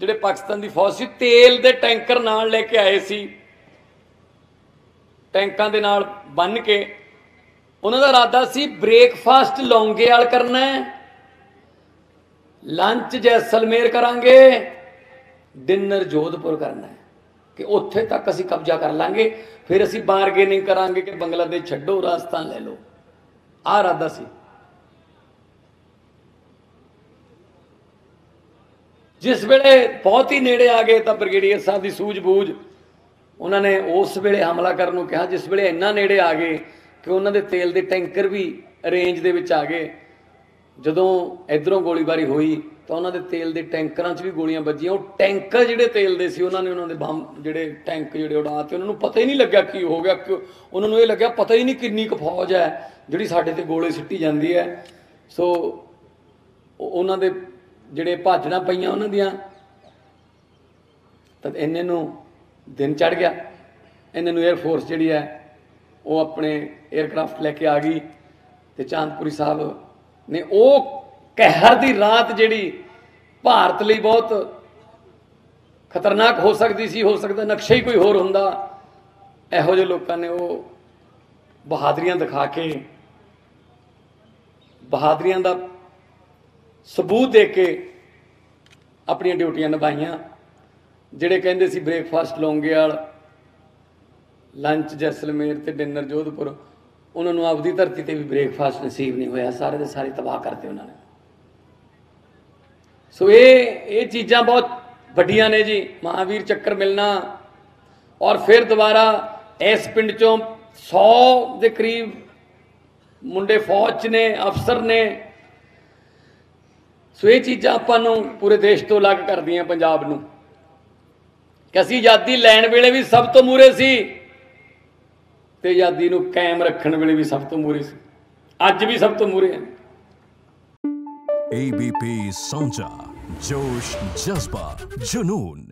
ਜਿਹੜੇ ਪਾਕਿਸਤਾਨ ਦੀ ਫੌਜ ਸੀ, ਤੇਲ ਦੇ ਟੈਂਕਰ ਨਾਲ ਲੈ ਕੇ ਆਏ ਸੀ। ਟੈਂਕਾਂ ਦੇ ਨਾਲ ਬੰਨ ਕੇ। ਉਹਨਾਂ ਦਾ ਇਰਾਦਾ ਸੀ, ਬ੍ਰੇਕਫਾਸਟ ਲੌਂਗੇਵਾਲ ਕਰਨਾ ਹੈ। ਲੰਚ ਜੈਸਲਮੇਰ ਕਰਾਂਗੇ। ਡਿਨਰ ਜੋਧਪੁਰ ਕਰਨਾ ਹੈ। ਕਿ ਉੱਥੇ ਤੱਕ ਅਸੀਂ ਕਬਜ਼ਾ ਕਰ ਲਾਂਗੇ। ਫਿਰ ਅਸੀਂ ਬਾਰਗੇਨਿੰਗ ਕਰਾਂਗੇ ਕਿ ਬੰਗਲਾਦੇਸ਼ ਛੱਡੋ, ਰਾਜਸਥਾਨ ਲੈ ਲਓ। ਆਹ ਇਰਾਦਾ ਸੀ। ਜਿਸ ਵੇਲੇ ਬਹੁਤ ਹੀ ਨੇੜੇ ਆ ਗਏ ਤਾਂ ਬ੍ਰਿਗੇਡੀਅਰ ਸਾਹਿਬ ਦੀ ਸੂਝ-ਬੂਝ, ਉਹਨਾਂ ਨੇ ਉਸ ਵੇਲੇ ਹਮਲਾ ਕਰਨ ਨੂੰ ਕਿਹਾ, ਜਿਸ ਵੇਲੇ ਇੰਨਾ ਨੇੜੇ ਆ ਗਏ ਕਿ ਉਹਨਾਂ ਦੇ ਤੇਲ ਦੇ ਟੈਂਕਰ ਵੀ ਰੇਂਜ ਦੇ ਵਿੱਚ ਆ ਗਏ। ਜਦੋਂ ਇਧਰੋਂ ਗੋਲੀਬਾਰੀ ਹੋਈ ਤਾਂ ਉਹਨਾਂ ਦੇ ਤੇਲ ਦੇ ਟੈਂਕਰਾਂ 'ਚ ਵੀ ਗੋਲੀਆਂ ਵੱਜੀਆਂ। ਉਹ ਟੈਂਕਰ ਜਿਹੜੇ ਤੇਲ ਦੇ ਸੀ, ਉਹਨਾਂ ਨੇ ਉਹਨਾਂ ਦੇ ਬੰਬ ਜਿਹੜੇ ਟੈਂਕ ਜਿਹੜੇ ਉਡਾਤੇ ਉਹਨਾਂ ਨੂੰ ਪਤਾ ਹੀ ਨਹੀਂ ਲੱਗਿਆ ਕੀ ਹੋ ਗਿਆ। ਕਿ ਉਹਨਾਂ ਨੂੰ ਇਹ ਲੱਗਿਆ ਪਤਾ ਹੀ ਨਹੀਂ ਕਿੰਨੀ ਕੁ ਫੌਜ ਹੈ ਜਿਹੜੀ ਸਾਡੇ ਤੇ ਗੋਲੇ ਸਿੱਟੀ ਜਾਂਦੀ ਹੈ। ਸੋ ਉਹਨਾਂ ਦੇ ਜਿਹੜੇ ਭਾਜਣਾ ਪਈਆਂ ਉਹਨਾਂ ਦੀਆਂ, ਤਾਂ ਇਹਨੇ ਨੂੰ ਦਿਨ ਚੜ ਗਿਆ। ਇਹਨਾਂ ਨੂੰ 에ਅਰ ਫੋਰਸ ਜਿਹੜੀ ਹੈ, ਉਹ ਆਪਣੇ 에ਅਰਕ੍ਰਾਫਟ ਲੈ ਕੇ ਆ ਗਈ ਤੇ ਚਾਂਦਪੁਰੀ ਸਾਹਿਬ ਨੇ ਉਹ ਕਹਿਰ ਦੀ ਰਾਤ ਜਿਹੜੀ ਭਾਰਤ ਲਈ ਬਹੁਤ ਖਤਰਨਾਕ ਹੋ ਸਕਦੀ ਸੀ, ਹੋ ਸਕਦਾ ਨਕਸ਼ਾ ਹੀ ਕੋਈ ਹੋਰ ਹੁੰਦਾ, ਇਹੋ ਜਿਹੇ ਲੋਕਾਂ ਨੇ ਉਹ ਬਹਾਦਰੀਆਂ ਦਿਖਾ ਕੇ, ਬਹਾਦਰੀਆਂ ਦਾ ਸਬੂਤ ਦੇ ਕੇ ਆਪਣੀਆਂ ਡਿਊਟੀਆਂ ਨਿਭਾਈਆਂ, ਜਿਹੜੇ ਕਹਿੰਦੇ ਸੀ ਬ੍ਰੇਕਫਾਸਟ ਲੌਂਗੇ ਲੌਂਗੇਵਾਲ ਲੰਚ ਜੈਸਲਮੇਰ ਤੇ ਡਿਨਰ ਜੋਧਪੁਰ, ਉਹਨਾਂ ਨੂੰ ਆਪਦੀ ਧਰਤੀ ਤੇ ਵੀ ਬ੍ਰੇਕਫਾਸਟ ਨਸੀਬ ਨਹੀਂ ਹੋਇਆ, ਸਾਰੇ ਦੇ ਸਾਰੇ ਤਬਾਹ ਕਰਤੇ ਉਹਨਾਂ ਨੇ। ਸੋ ਇਹ ਇਹ ਚੀਜ਼ਾਂ ਬਹੁਤ ਵੱਡੀਆਂ ਨੇ ਜੀ, ਮਹਾਵੀਰ ਚੱਕਰ ਮਿਲਣਾ, ਔਰ ਫਿਰ ਦੁਬਾਰਾ ਇਸ ਪਿੰਡ ਚੋਂ 100 ਦੇ ਕਰੀਬ ਮੁੰਡੇ ਫੌਜ 'ਚ ਨੇ, ਅਫਸਰ ਨੇ ਸੋ ਇਹ ਚੀਜ਼ਾਂ ਆਪਾਂ ਨੂੰ ਪੂਰੇ ਦੇਸ਼ ਤੋਂ ਅਲੱਗ ਕਰਦੀਆਂ ਪੰਜਾਬ ਨੂੰ। ਕਿ ਅਸੀਂ ਆਜ਼ਾਦੀ ਲੈਣ ਵੇਲੇ ਵੀ ਸਭ ਤੋਂ ਮੂਰੇ ਸੀ ਤੇ ਆਜ਼ਾਦੀ ਨੂੰ ਕਾਇਮ ਰੱਖਣ ਵੇਲੇ ਵੀ ਸਭ ਤੋਂ ਮੂਰੇ ਸੀ। ਅੱਜ ਵੀ ਸਭ ਤੋਂ ਮੂਰੇ ਆ। ABP ਸੌਂਚਾ ਜੋਸ਼, ਜਜ਼ਬਾ, ਜਨੂਨ।